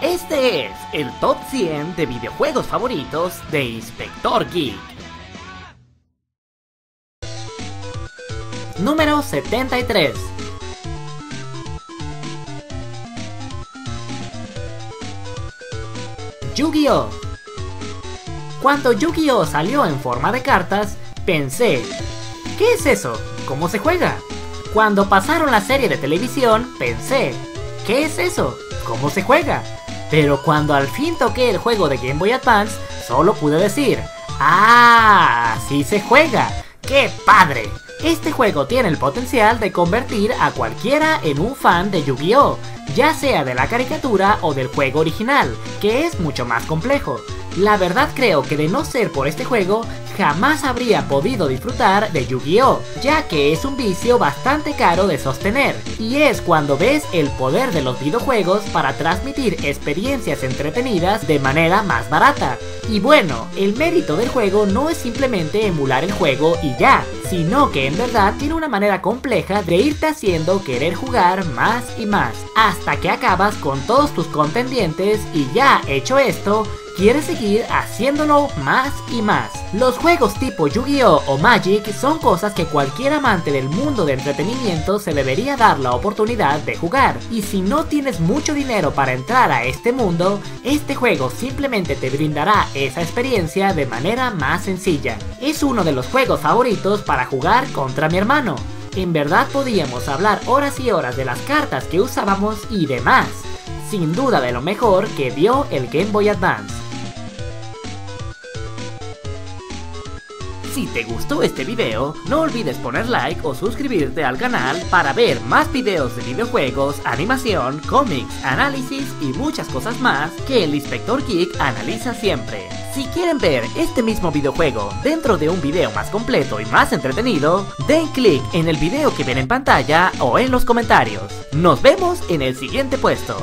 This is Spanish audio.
Este es el top 100 de videojuegos favoritos de Inspector Geek. Número 73 Yu-Gi-Oh! Cuando Yu-Gi-Oh salió en forma de cartas, pensé, ¿qué es eso? ¿Cómo se juega? Cuando pasaron la serie de televisión, pensé, ¿qué es eso? ¿Cómo se juega? Pero cuando al fin toqué el juego de Game Boy Advance, solo pude decir, ¡Ah! ¡Así se juega! ¡Qué padre! Este juego tiene el potencial de convertir a cualquiera en un fan de Yu-Gi-Oh! ya sea de la caricatura o del juego original, que es mucho más complejo. La verdad creo que de no ser por este juego, jamás habría podido disfrutar de Yu-Gi-Oh, ya que es un vicio bastante caro de sostener, y es cuando ves el poder de los videojuegos para transmitir experiencias entretenidas de manera más barata. Y bueno, el mérito del juego no es simplemente emular el juego y ya, sino que en verdad tiene una manera compleja de irte haciendo querer jugar más y más, hasta que acabas con todos tus contendientes y ya hecho esto, quieres seguir haciéndolo más y más. Los juegos tipo Yu-Gi-Oh o Magic son cosas que cualquier amante del mundo de entretenimiento se debería dar la oportunidad de jugar. Y si no tienes mucho dinero para entrar a este mundo, este juego simplemente te brindará esa experiencia de manera más sencilla. Es uno de los juegos favoritos para jugar contra mi hermano. En verdad podíamos hablar horas y horas de las cartas que usábamos y demás. Sin duda de lo mejor que dio el Game Boy Advance. Si te gustó este video, no olvides poner like o suscribirte al canal para ver más videos de videojuegos, animación, cómics, análisis y muchas cosas más que el Inspector Geek analiza siempre. Si quieren ver este mismo videojuego dentro de un video más completo y más entretenido, den clic en el video que ven en pantalla o en los comentarios. Nos vemos en el siguiente puesto.